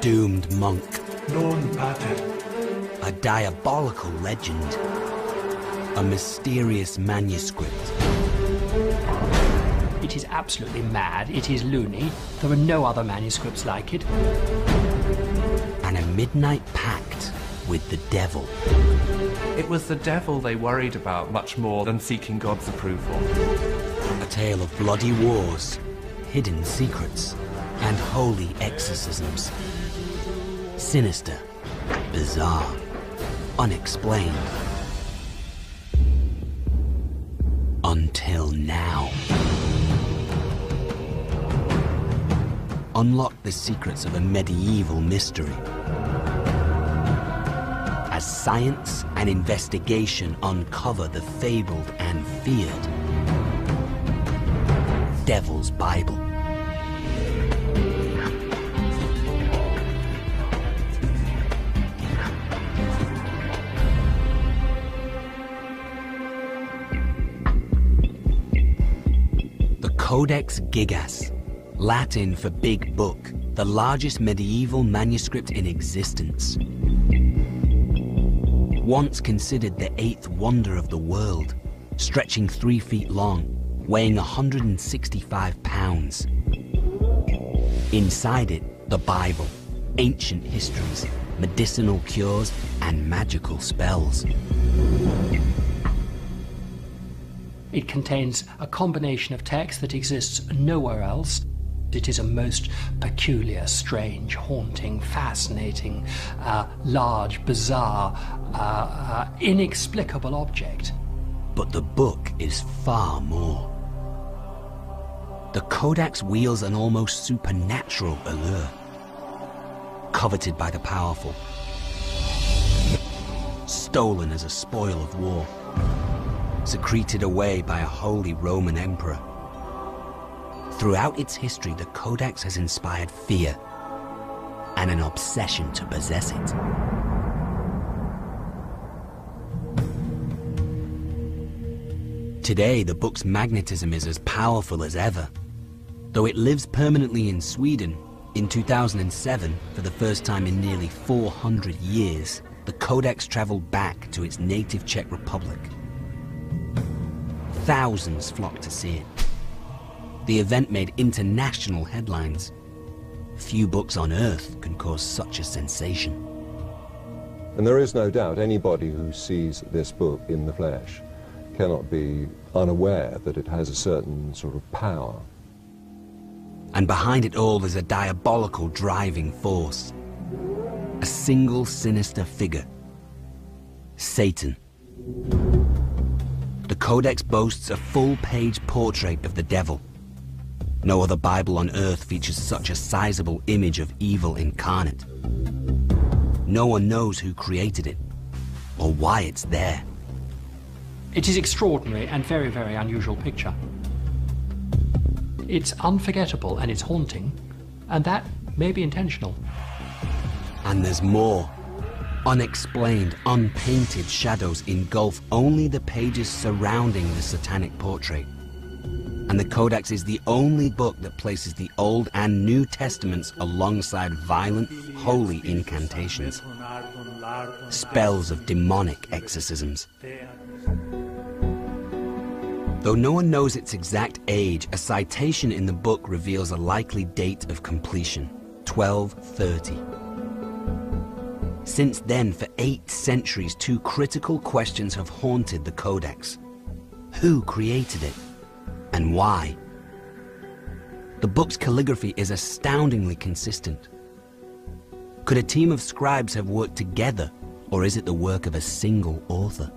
doomed monk. Non pater. A diabolical legend. A mysterious manuscript. It is absolutely mad. It is loony. There are no other manuscripts like it. And a midnight pact with the devil. It was the devil they worried about much more than seeking God's approval. A tale of bloody wars, hidden secrets, and holy exorcisms. Sinister, bizarre, unexplained. Until now. Unlock the secrets of a medieval mystery. As science and investigation uncover the fabled and feared Devil's Bible. Codex Gigas, Latin for Big Book, the largest medieval manuscript in existence. Once considered the eighth wonder of the world, stretching three feet long, weighing 165 pounds. Inside it, the Bible, ancient histories, medicinal cures, and magical spells. It contains a combination of text that exists nowhere else. It is a most peculiar, strange, haunting, fascinating, uh, large, bizarre, uh, uh, inexplicable object. But the book is far more. The Codex wields an almost supernatural allure, coveted by the powerful, stolen as a spoil of war, secreted away by a holy Roman emperor. Throughout its history, the Codex has inspired fear and an obsession to possess it. Today, the book's magnetism is as powerful as ever. Though it lives permanently in Sweden, in 2007, for the first time in nearly 400 years, the Codex traveled back to its native Czech Republic. Thousands flocked to see it. The event made international headlines. Few books on earth can cause such a sensation. And there is no doubt anybody who sees this book in the flesh cannot be unaware that it has a certain sort of power. And behind it all is a diabolical driving force. A single sinister figure. Satan. Codex boasts a full-page portrait of the devil. No other Bible on earth features such a sizable image of evil incarnate. No one knows who created it, or why it's there. It is extraordinary and very, very unusual picture. It's unforgettable and it's haunting, and that may be intentional. And there's more. Unexplained, unpainted shadows engulf only the pages surrounding the satanic portrait. And the Codex is the only book that places the Old and New Testaments alongside violent, holy incantations. Spells of demonic exorcisms. Though no one knows its exact age, a citation in the book reveals a likely date of completion 1230. Since then, for eight centuries, two critical questions have haunted the Codex Who created it? And why? The book's calligraphy is astoundingly consistent. Could a team of scribes have worked together, or is it the work of a single author?